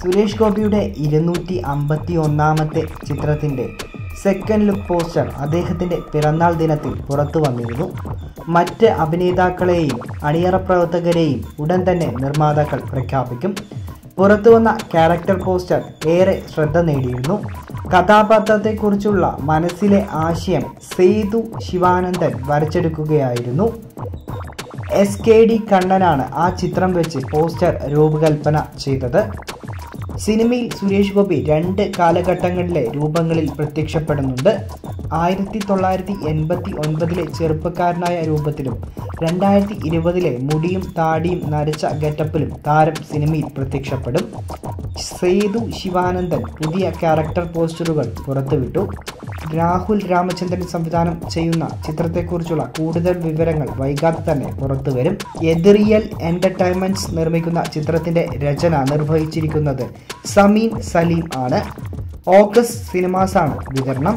സുരേഷ് ഗോപിയുടെ ഇരുന്നൂറ്റി അമ്പത്തി ഒന്നാമത്തെ ചിത്രത്തിന്റെ സെക്കൻഡ് ലുക്ക് പോസ്റ്റർ അദ്ദേഹത്തിന്റെ പിറന്നാൾ ദിനത്തിൽ പുറത്തു വന്നിരുന്നു. മറ്റ് അഭിനേതാക്കളെയും അണിയറ പ്രവർത്തകരെയും ഉടൻ തന്നെ നിർമ്മാതാക്കൾ പ്രഖ്യാപിക്കും. പുറത്തു വന്ന ക്യാരക്ടർ പോസ്റ്റർ ഏറെ ശ്രദ്ധ നേടിയിരുന്നു. കഥാപാത്രത്തെക്കുറിച്ചുള്ള മനസ്സിലെ ആശയം സേതു ശിവാനന്ദൻ വരച്ചെടുക്കുകയായിരുന്നു. എസ് കെ ഡി കണ്ണനാണ് ആ ചിത്രം വെച്ച് പോസ്റ്റർ രൂപകൽപ്പന ചെയ്തത്. സിനിമയിൽ സുരേഷ് ഗോപി രണ്ട് കാലഘട്ടങ്ങളിലെ രൂപങ്ങളിൽ പ്രത്യക്ഷപ്പെടുന്നുണ്ട്. ആയിരത്തി തൊള്ളായിരത്തി എൺപത്തി ഒൻപതിലെ ചെറുപ്പക്കാരനായ രൂപത്തിലും രണ്ടായിരത്തി ഇരുപതിലെ മുടിയും താടിയും നരച്ച ഗെറ്റപ്പിലും താരം സിനിമയിൽ പ്രത്യക്ഷപ്പെടും. സേതു ശിവാനന്ദൻ പുതിയ ക്യാരക്ടർ പോസ്റ്ററുകൾ പുറത്തുവിട്ടു. രാഹുൽ രാമചന്ദ്രൻ സംവിധാനം ചെയ്യുന്ന ചിത്രത്തെക്കുറിച്ചുള്ള കൂടുതൽ വിവരങ്ങൾ വൈകാതെ തന്നെ പുറത്തുവരും. എതിറിയൽ എന്റർടൈൻമെന്റ്സ് നിർമ്മിക്കുന്ന ചിത്രത്തിന്റെ രചന നിർവഹിച്ചിരിക്കുന്നത് സമീൻ സലീം ആണ്. ഓഗസ്റ്റ് സിനിമാസാണ് വിതരണം.